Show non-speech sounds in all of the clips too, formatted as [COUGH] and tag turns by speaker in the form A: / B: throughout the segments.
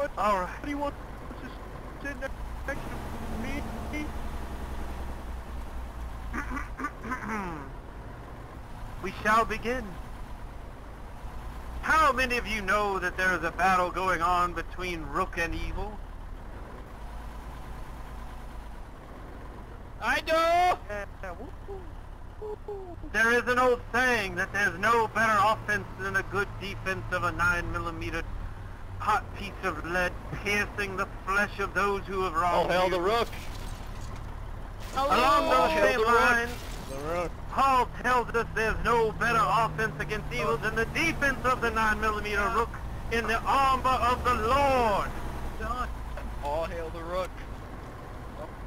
A: but
B: All right.
A: but he wants to sit next to me. [CLEARS THROAT]
B: we shall begin. How many of you know that there is a battle going on between Rook and Evil?
C: I do!
A: Yeah, woo-hoo, woo-hoo.
B: There is an old saying that there's no better offense than a good defense of a 9 millimeter hot piece of lead piercing the flesh of those who have
C: All
B: wronged oh,
C: hail
B: you.
C: the rook!
B: Oh,
C: Along
B: those oh,
C: hail
B: same
C: the
B: lines,
A: rook.
B: Paul tells us there's no better offense against evil than the defense of the 9 millimeter rook in the armor of the Lord.
C: All hail the rook!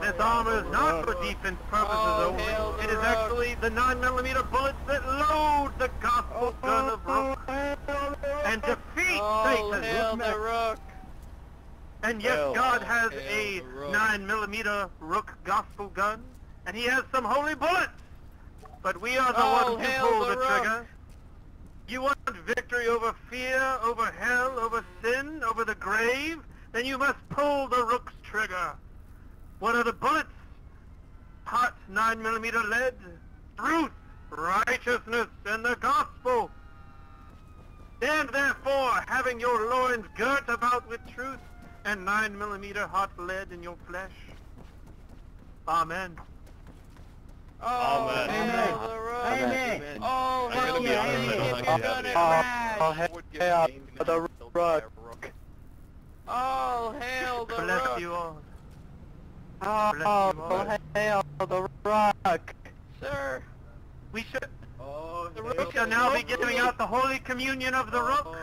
B: This armor is not for defense purposes
C: Oh,
B: only.
C: the
B: It is
C: rook.
B: actually the 9 millimeter bullets that load the gospel gun of rook and
C: All
B: Satan.
C: hail the rook!
B: And yes,
A: Hail.
B: God has a 9 millimeter rook gospel gun, and he has some holy bullets. But we are the
C: Oh,
B: ones who pull
C: the
B: the, trigger. You want victory over fear, over hell, over sin, over the grave? Then you must pull the rook's trigger. What are the bullets? Hot 9 millimeter lead, truth, righteousness, and the gospel. Having your loins girt about with truth, and 9 millimeter hot lead in your flesh. Amen.
C: Oh,
A: Amen.
C: hail the rook!
A: Amen.
C: Oh,
A: I'm
C: hail
A: gonna
C: the
A: be
C: rook!
A: honest, I don't
C: If
A: think
C: you're
A: I
C: gonna
A: have
C: crash!
A: Oh, hail the rook.
C: Oh, hail the
B: Bless
C: rook!
B: you all.
A: Oh,
B: Bless you all.
A: hail the rock.
C: Sir!
B: We should,
A: Oh,
C: The
B: we
C: rook
B: shall now be giving out the Holy Communion of the Rook.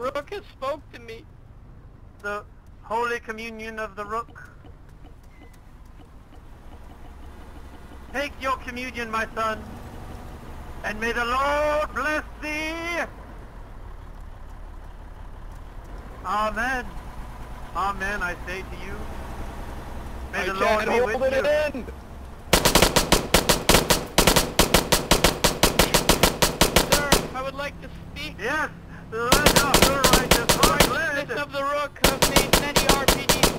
A: Hail the
C: The rook has spoke to me.
B: The Holy Communion of the Rook. Take your communion, my son, and may the Lord bless thee. Amen. Amen, I say to you. May
C: I
B: the Lord be
C: hold
B: with
C: it
B: you.
C: in! Sir, I would like to speak.
B: Yes, let us the
C: rook have made many RPGs.